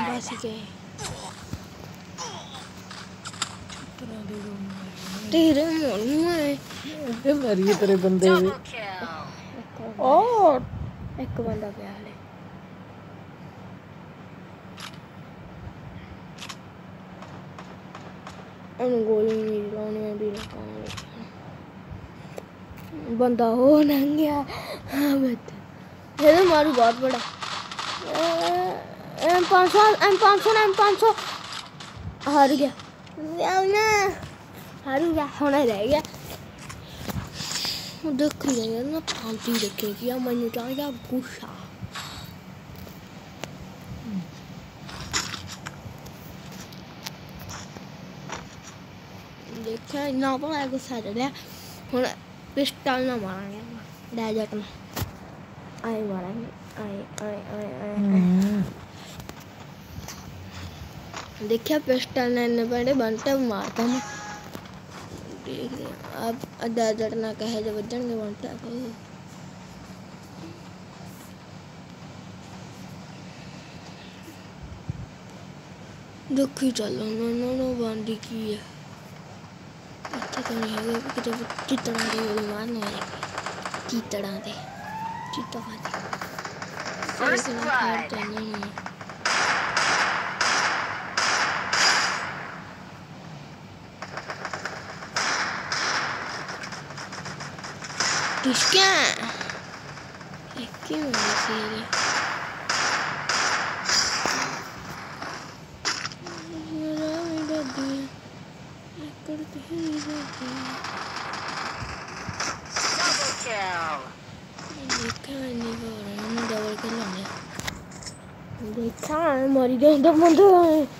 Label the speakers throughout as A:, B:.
A: गए तेरे
B: मरिए तेरे
C: बंदे
A: एक बंदा गया गोली तो नहीं लाने में भी बंदा हो नंगे हाँ ये तो मारू बहुत बड़ा ਐਮ 500 ਐਮ 500 ਐਮ 500 ਹਾਰ ਗਿਆ ਯਾਰ ਨਾ ਹਾਰ ਗਿਆ ਹੁਣ ਰਹਿ ਗਿਆ ਉਹ ਦੇਖ ਲਿਆ ਨਾ ਫਾਲਤੂ ਦੇਖੇ ਕਿ ਆ ਮੈਨੂੰ ਚਾਹੀਦਾ ਗੁੱਸਾ ਦੇਖਿਆ ਇੰਨਾ ਭਲਾ ਗੁੱਸਾ ਚੜਿਆ ਹੁਣ ਪਿਸਟਲ ਨਾ ਮਾਰਾਂਗੇ ਲੈ ਜਾ ਕੇ ਆਏ ਮਾਰਾਂਗੇ ਆਏ ਆਏ ਆਏ ਆਏ देखिए पिस्टल ने लेने पड़े बनते तो मारता हूँ। अब अदा जड़ना कहे जब जड़ने बनते आप दुखी चलो नो नो नो बांडी की है। अच्छा तो नहीं है कि जब चितड़ा दे गोली मारने वाले चितड़ा दे चितड़ा दे अरे सुना हार जाने नहीं। है Düşken. Bekliyorum bir yeri. Double kill. Double kill. Double kill. Double kill. Double kill.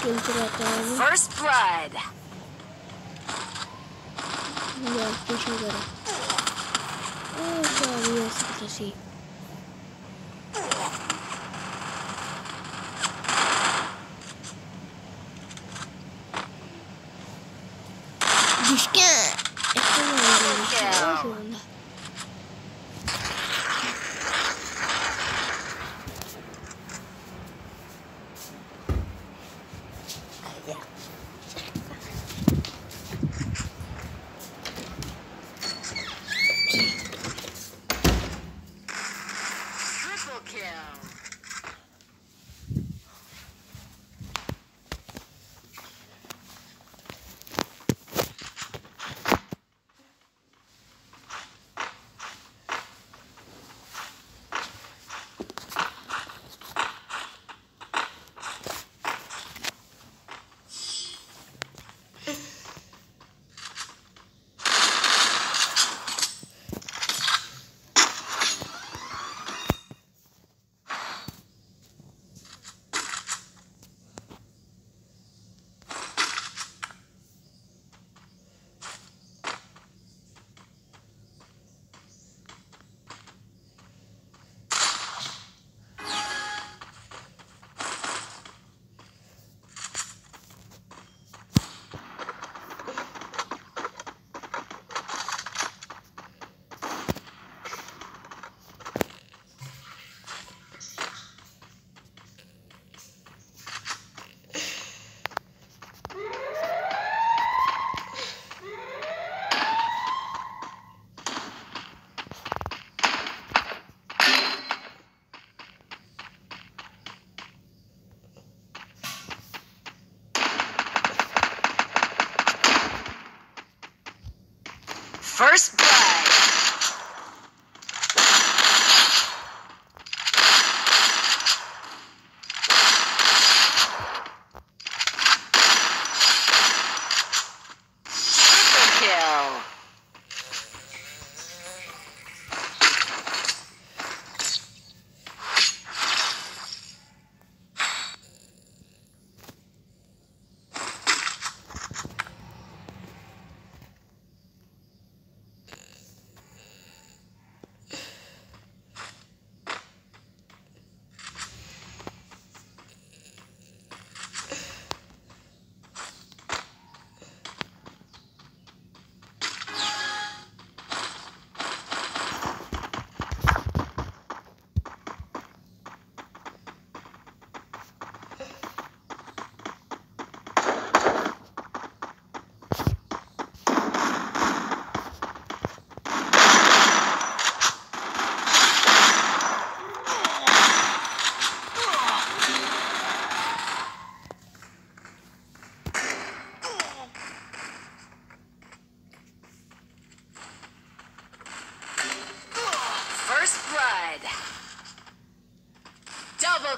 B: First blood.
A: Yeah, for sure. Oh, see.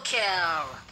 B: Kill.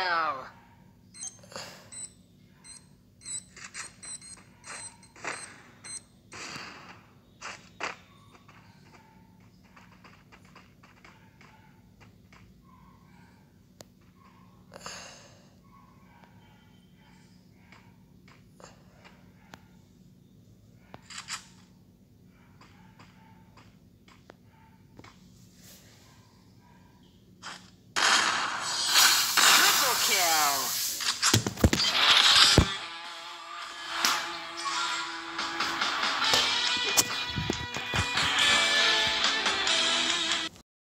B: Kill.